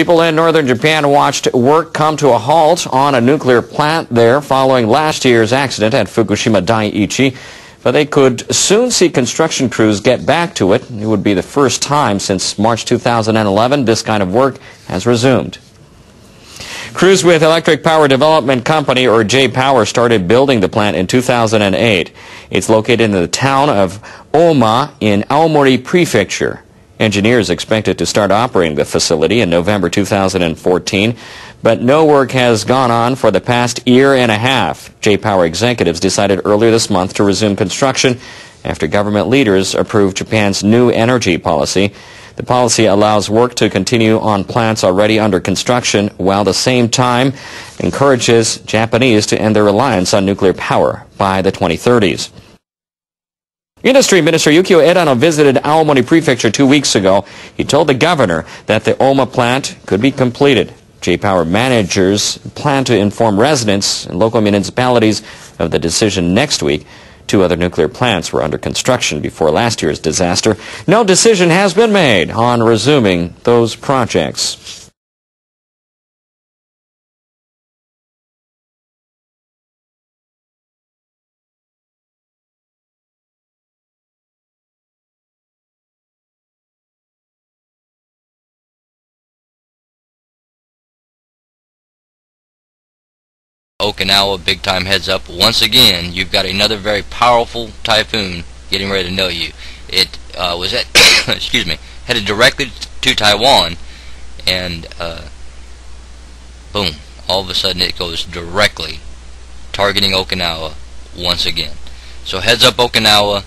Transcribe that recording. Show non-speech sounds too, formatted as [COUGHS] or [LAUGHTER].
People in northern Japan watched work come to a halt on a nuclear plant there following last year's accident at Fukushima Daiichi. But they could soon see construction crews get back to it. It would be the first time since March 2011 this kind of work has resumed. Crews with Electric Power Development Company, or J-Power, started building the plant in 2008. It's located in the town of Oma in Aomori Prefecture. Engineers expected to start operating the facility in November 2014, but no work has gone on for the past year and a half. J-Power executives decided earlier this month to resume construction after government leaders approved Japan's new energy policy. The policy allows work to continue on plants already under construction while at the same time encourages Japanese to end their reliance on nuclear power by the 2030s. Industry Minister Yukio Edano visited Aomori Prefecture two weeks ago. He told the governor that the Oma plant could be completed. J-Power managers plan to inform residents and local municipalities of the decision next week. Two other nuclear plants were under construction before last year's disaster. No decision has been made on resuming those projects. Okinawa big time heads up. Once again, you've got another very powerful typhoon getting ready to know you. It uh, was at, [COUGHS] excuse me, headed directly to Taiwan, and uh, boom, all of a sudden it goes directly targeting Okinawa once again. So heads up Okinawa,